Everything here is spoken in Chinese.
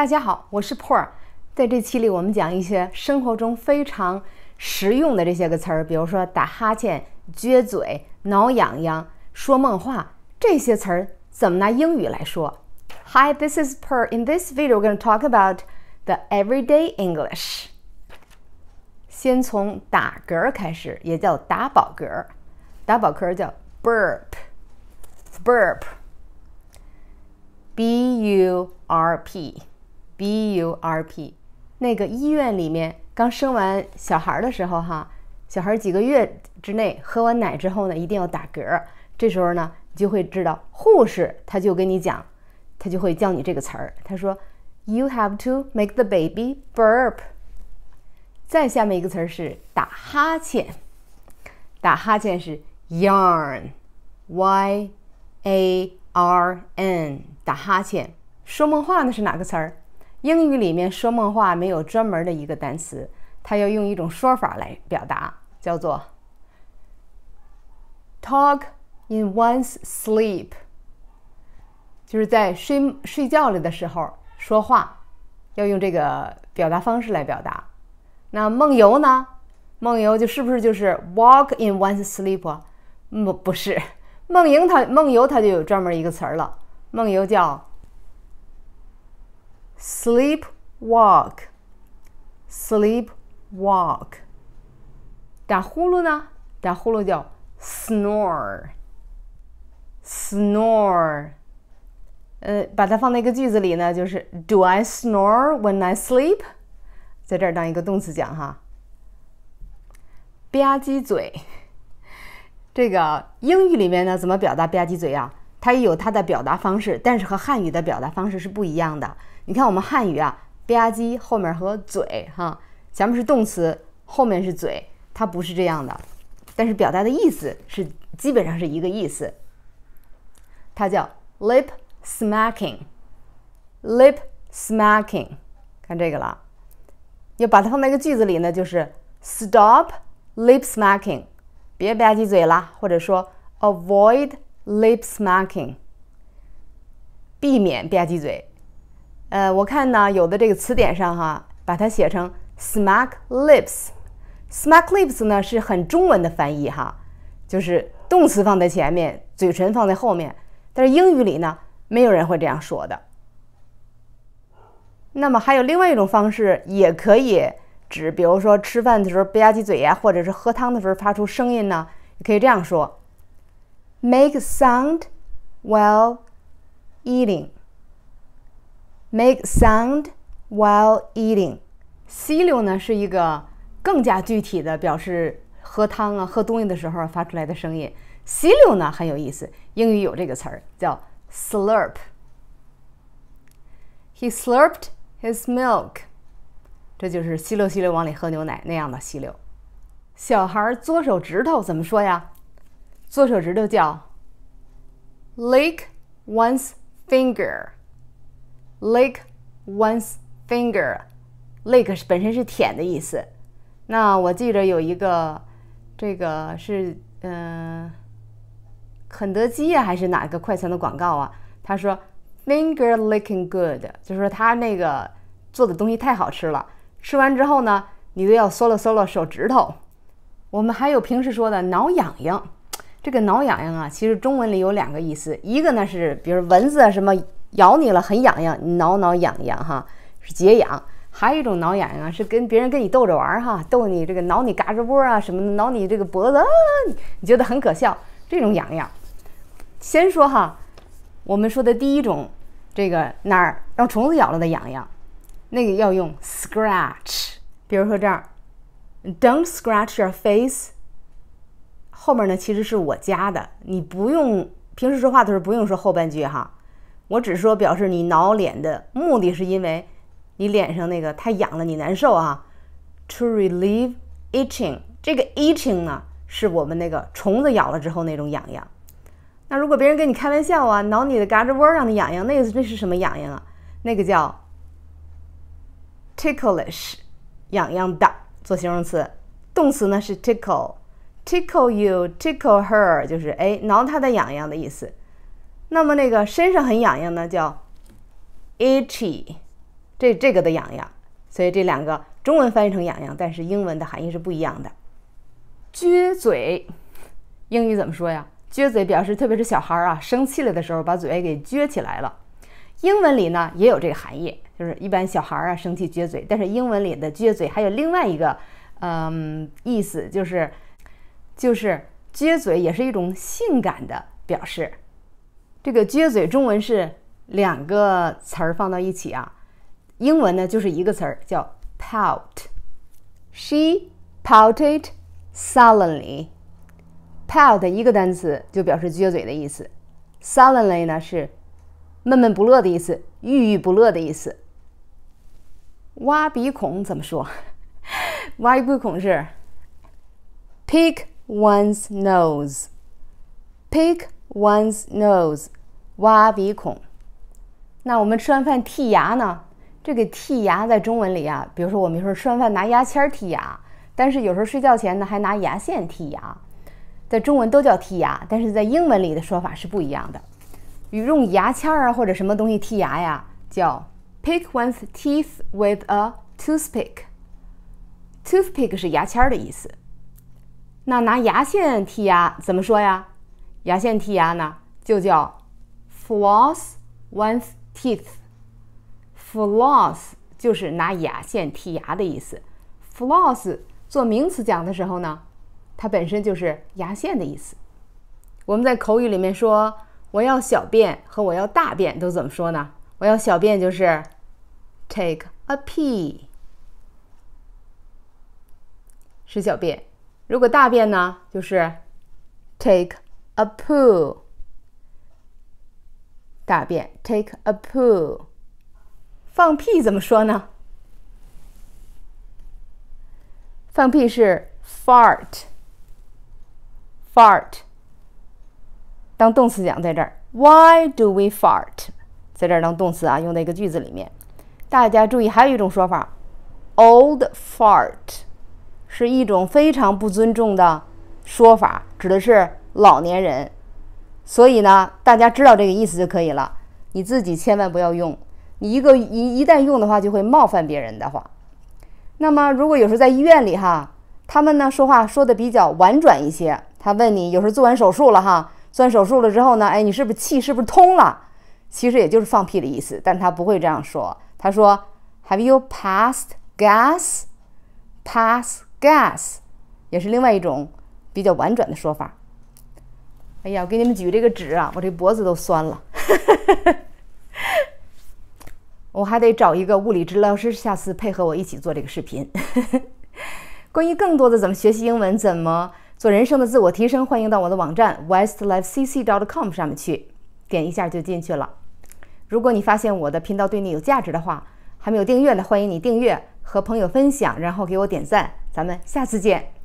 大家好，我是 Poor。在这期里，我们讲一些生活中非常实用的这些个词儿，比如说打哈欠、撅嘴、挠痒痒、说梦话，这些词儿怎么拿英语来说？Hi, this is Per. In this video, we're going to talk about the everyday English. 先从打嗝开始，也叫打饱嗝。打饱嗝叫 burp，burp。B U R P，B b u r p，。那个医院里面刚生完小孩的时候，哈，小孩几个月之内喝完奶之后呢，一定要打嗝。这时候呢，你就会知道护士他就跟你讲，他就会教你这个词儿。他说，You have to make the baby burp。再下面一个词儿是打哈欠，打哈欠是 yarn，Y A R N，打哈欠。说梦话那是哪个词儿？英语里面说梦话没有专门的一个单词，它要用一种说法来表达，叫做 talk in one's sleep，就是在睡睡觉里的时候说话，要用这个表达方式来表达。那梦游呢？梦游就是不是就是 walk in one's sleep？不不是，梦游它梦游它就有专门一个词儿了，梦游叫。Sleep walk, sleep walk。打呼噜呢？打呼噜叫 snore, snore。呃，把它放在一个句子里呢，就是 Do I snore when I sleep？在这儿当一个动词讲哈。吧唧嘴，这个英语里面呢，怎么表达吧唧嘴啊？它也有它的表达方式，但是和汉语的表达方式是不一样的。你看我们汉语啊，吧唧后面和嘴哈，前面是动词，后面是嘴，它不是这样的，但是表达的意思是基本上是一个意思。它叫 lip smacking，lip smacking，看这个了，要把它放在一个句子里呢，就是 stop lip smacking，别吧唧嘴啦，或者说 avoid lip smacking，避免吧唧嘴。呃，我看呢，有的这个词典上哈，把它写成 smack lips。smack lips 呢是很中文的翻译哈，就是动词放在前面，嘴唇放在后面。但是英语里呢，没有人会这样说的。那么还有另外一种方式，也可以指，比如说吃饭的时候吧唧嘴呀，或者是喝汤的时候发出声音呢，也可以这样说：make sound while eating。Make sound while eating，吸溜呢是一个更加具体的表示喝汤啊、喝东西的时候发出来的声音。吸溜呢很有意思，英语有这个词儿叫 slurp。He slurped his milk，这就是吸溜吸溜往里喝牛奶那样的吸溜。小孩嘬手指头怎么说呀？嘬手指头叫 lick one's finger。Lick one's finger，lick 本身是舔的意思。那我记着有一个，这个是嗯，肯德基啊还是哪个快餐的广告啊？他说 finger licking good，就是说他那个做的东西太好吃了，吃完之后呢，你都要嗦了嗦了手指头。我们还有平时说的挠痒痒，这个挠痒痒啊，其实中文里有两个意思，一个呢是比如蚊子啊什么。咬你了，很痒痒，你挠挠痒痒哈，是解痒。还有一种挠痒痒是跟别人跟你逗着玩哈，逗你这个挠你嘎吱窝啊什么的，挠你这个脖子，你觉得很可笑。这种痒痒，先说哈，我们说的第一种，这个哪儿让虫子咬了的痒痒，那个要用 scratch。比如说这样，Don't scratch your face。后面呢其实是我加的，你不用平时说话的时候不用说后半句哈。我只说表示你挠脸的目的是因为你脸上那个太痒了，你难受啊。To relieve itching，这个 itching 呢是我们那个虫子咬了之后那种痒痒。那如果别人跟你开玩笑啊，挠你的嘎吱窝让你痒痒，那个那是什么痒痒啊？那个叫 ticklish，痒痒的，做形容词。动词呢是 tickle，tickle you，tickle her，就是哎挠她的痒痒的意思。那么那个身上很痒痒呢，叫 itchy，这这个的痒痒，所以这两个中文翻译成痒痒，但是英文的含义是不一样的。撅嘴，英语怎么说呀？撅嘴表示，特别是小孩儿啊，生气了的时候把嘴给撅起来了。英文里呢也有这个含义，就是一般小孩儿啊生气撅嘴，但是英文里的撅嘴还有另外一个嗯意思，就是就是撅嘴也是一种性感的表示。这个撅嘴中文是两个词儿放到一起啊，英文呢就是一个词儿叫 pout。She pouted sullenly. pout 一个单词就表示撅嘴的意思，sullenly 呢是闷闷不乐的意思，郁郁不乐的意思。挖鼻孔怎么说？挖鼻孔是 pick one's nose。pick one's nose，挖鼻孔。那我们吃完饭剔牙呢？这个剔牙在中文里啊，比如说我们说吃完饭拿牙签剔牙，但是有时候睡觉前呢还拿牙线剔牙。在中文都叫剔牙，但是在英文里的说法是不一样的。与用牙签啊或者什么东西剔牙呀，叫 pick one's teeth with a toothpick。toothpick 是牙签的意思。那拿牙线剔牙怎么说呀？牙线剔牙呢，就叫 floss one's teeth。floss 就是拿牙线剔牙的意思。floss 做名词讲的时候呢？它本身就是牙线的意思。我们在口语里面说我要小便和我要大便都怎么说呢？我要小便就是 take a pee，是小便。如果大便呢，就是 take a poo，大便 take a poo。放屁怎么说呢？放屁是 fart。fart 当动词讲，在这儿，Why do we fart？在这儿当动词啊，用在一个句子里面。大家注意，还有一种说法，old fart 是一种非常不尊重的说法，指的是老年人。所以呢，大家知道这个意思就可以了。你自己千万不要用，你一个一一旦用的话，就会冒犯别人的话。那么，如果有时候在医院里哈，他们呢说话说的比较婉转一些。他问你，有时候做完手术了哈，做完手术了之后呢，哎，你是不是气是不是通了？其实也就是放屁的意思，但他不会这样说。他说，Have you passed gas？Pass gas 也是另外一种比较婉转的说法。哎呀，我给你们举这个纸啊，我这脖子都酸了。我还得找一个物理治疗师，下次配合我一起做这个视频。关于更多的怎么学习英文，怎么？做人生的自我提升，欢迎到我的网站 westlifecc.com 上面去，点一下就进去了。如果你发现我的频道对你有价值的话，还没有订阅的，欢迎你订阅和朋友分享，然后给我点赞。咱们下次见。